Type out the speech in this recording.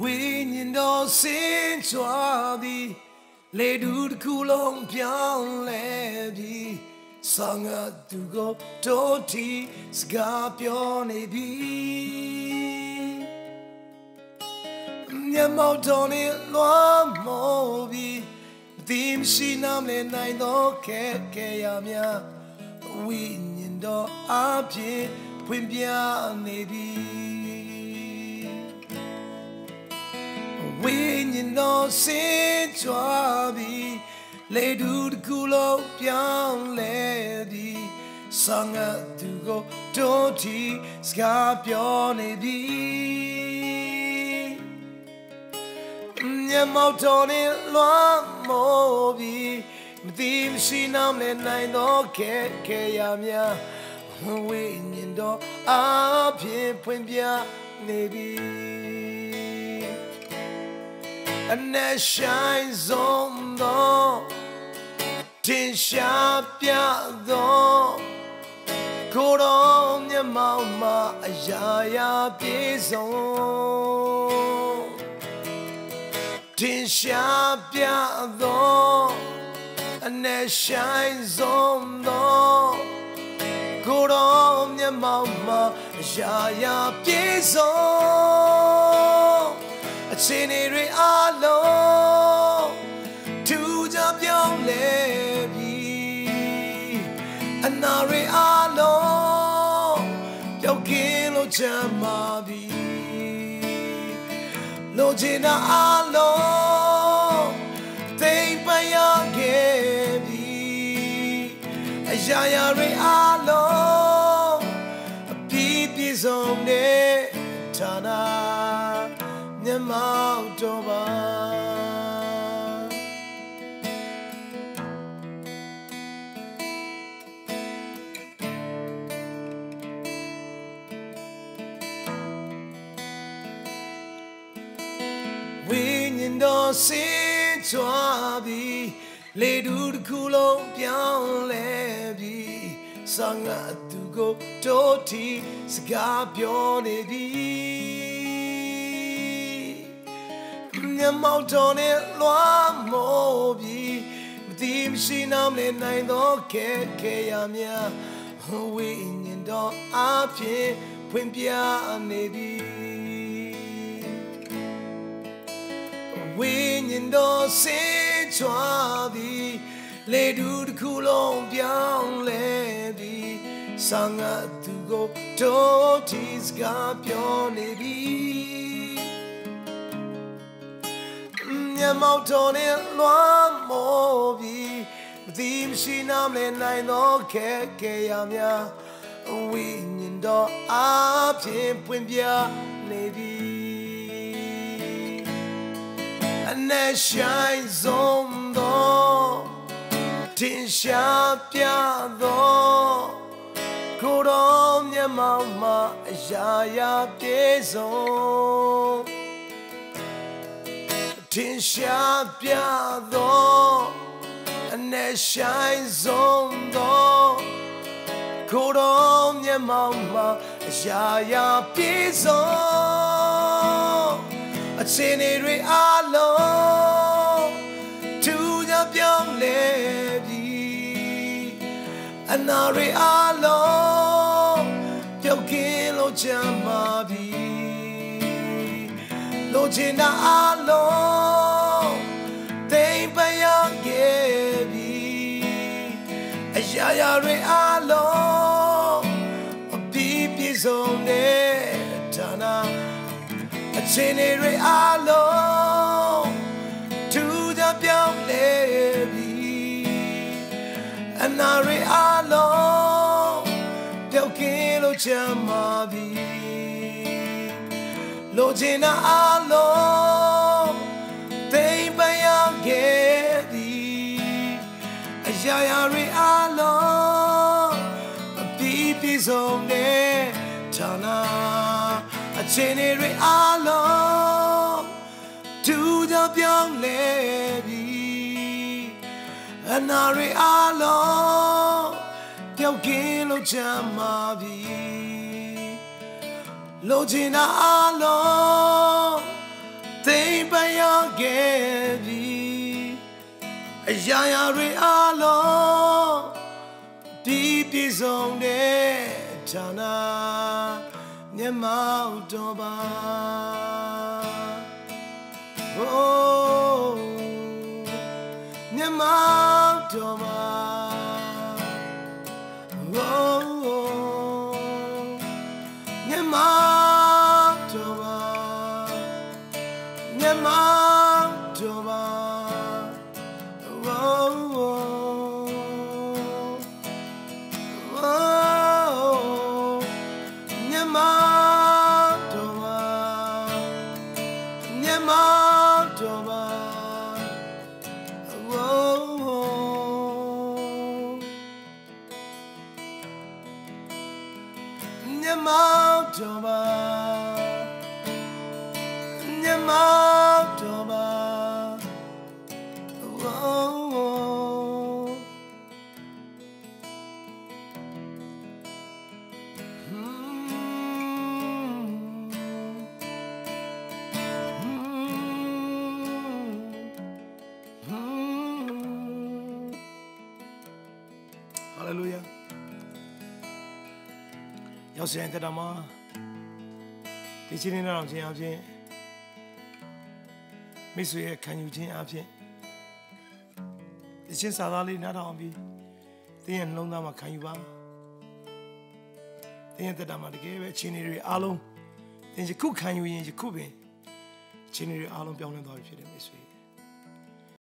ဝိညာဉ်တော်စင်ကြွားသည်လေတူတစ်ခုလုံးပြောင်းလဲပြီးဆောင်ရသူကိုတို့တီစကားပြောနေပြီမျက်မှောက်တော်နဲ့လွှမ်းမောပြီးဒီမရှိနာမလဲနိုင်တော့ခဲ့ခဲ့ရများဝိညာဉ်တော်အပြင်ဖွင့်ပြနေပြီ ဝိညာဉ်တော်စင်ကြွားပြီးလေတူတစ်ခုလုံးပြောင်းလဲပြီးဆောင်ရသူကိုတို့တီစကားပြောနေပြီမျက်မှောက်တော်နဲ့လွှမ်းမောပြီးမသိမရှိနာမလဲနိုင်တော့ခဲ့ခဲ့ရများဝိညာဉ်တော်အပြင်ဖွင့်ပြနေပြီ အနဲ့ဆိုင်ဆုံးသောတင်ရှားပြသောကိုယ်တော်မျက်မှောက်မှာအရာရာပြေဆုံးတင်ရှားပြသောအနဲ့ဆိုင်ဆုံးသောကိုယ်တော်မျက်မှောက်မှာအရာရာပြေဆုံး အချိန်တွေအလုံးသူကြပြောင်းလဲပြီးအနာတွေအလုံးပျောက်ကင်းလို့ချမ်းပါပြီလိုချင်တာအလုံး မျက်မှောက်တော်ပါဝိညာဉ်တော်စင်ကြွားပြီးလေတူတစ်ခုလုံးပြောင်းလဲပြီးဆောင်ငါသူကိုတို့တီစကားပြောနေပြီ မျက်မှောက်တော်နဲ့လွှမ်းမောပြီးမသိမရှိနာမလဲနိုင်တော့ခဲ့ခဲ့ရများဝိညာဉ်တော်အပြင်ဖွင့်ပြနေပြီဝိညာဉ်တော်စင်ကြွားသည်လေတူတစ်ခုလုံးပြောင်းလဲပြီးဆောင်ငါသူကိုတို့တီစကားပြောနေပြီ မျက်မှောက်တော်နဲ့လွှမ်းမောပြီးမသိမရှိနာမလဲနိုင်တော့ခဲ့ခဲ့ရများဝိညာဉ်တော်အပြင်ပွင့်ပြနေပြီအနဲ့ဆိုင်ဆုံးသောတင်ရှားပြသောကိုယ်တော်မျက်မှောက်မှာအရာရာပြေဆုံး တင်ရှားပြသောအနဲ့ဆိုင်ဆုံးသောကိုယ်တော်မျက်မှောက်မှာအရာရာပြေဆုံးအချိန်တွေအလုံးသူကြပြောင်းလဲပြီအနာတွေအလုံးပျောက်ကင်းလို့ချမ်းပါပြီလို ချင်တာအလုံးသိမ့်ပရခဲ့ပြီအရာရာတွေအလုံးအပြည့်ပြည့်စုံတဲ့ဌာနအချိန်တွေအလုံးသူကြပြောင်းလဲပြီအနာတွေအလုံးပျောက်ကင်းလို့ချမ်းသာပြီ လိုချင်တာအလုံးသိမ့်ပရခဲ့ပြီအရာရာတွေအလုံးအပြည့်ပြည့်စုံတဲ့ဌာနအချိန်တွေအလုံးသူကြပြောင်းလဲပြီအနာတွေအလုံးပျောက်ကင်းလို့ချမ်းသာပြီ လိုချင်တာအလုံးပန်ရောက်ခဲ့ပြီအရာရာတွေအလုံးဒီပြည့်စုံတဲ့ဌာနမျက်မှောက်တော်ပါ Oh မျ မျက်မှောက်တော်ပါ Hallelujah. ရောက်စရင်တက်တာမှာဒီချင်းနေတော့ချင်းအဖြစ်မိတ်ဆွေရဲ့ခံယူခြင်းအဖြစ်ဒီချင်းစာသားလေးနားထောင်ပြီးတင်းရဲ့နှလုံးသားမှာခံယူပါတင်းရဲ့တက်တာမှာတကယ်ပဲအချင်းတွေအားလုံးတင်းယခုခံယူရင်ယခုပင်အချင်းတွေအားလုံးပြောင်းလဲသွားပြီဖြစ်တယ်မိတ်ဆွေ